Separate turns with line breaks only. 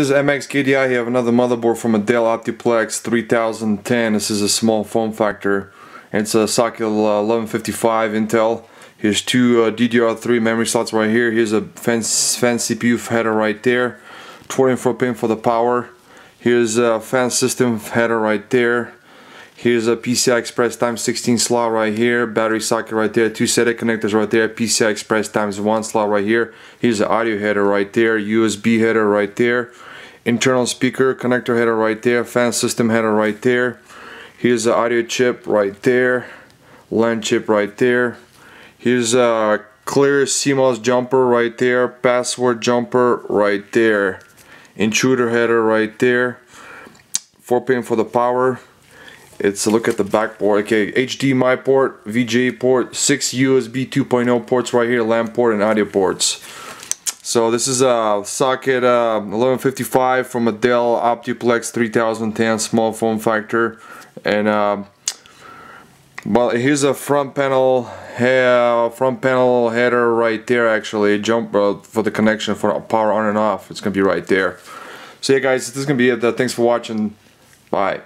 This is MX KDI. You have another motherboard from a Dell Optiplex 3010. This is a small form factor. It's a socket 1155 Intel. Here's two uh, DDR3 memory slots right here. Here's a fan CPU header right there. 24 pin for the power. Here's a fan system header right there. Here's a PCI Express times 16 slot right here, battery socket right there, two SATA connectors right there, PCI Express times one slot right here. Here's the audio header right there, USB header right there, internal speaker connector header right there, fan system header right there. Here's the audio chip right there, LAN chip right there. Here's a clear CMOS jumper right there, password jumper right there, intruder header right there, 4 pin for the power it's a look at the back port. Okay, HDMI port, VGA port, six USB 2.0 ports right here, LAN port and audio ports. So this is a socket uh, 1155 from a Dell Optiplex 3010 small form factor. And uh, well, here's a front panel, uh, front panel header right there. Actually, jump uh, for the connection for power on and off. It's gonna be right there. So yeah, guys, this is gonna be it. Thanks for watching. Bye.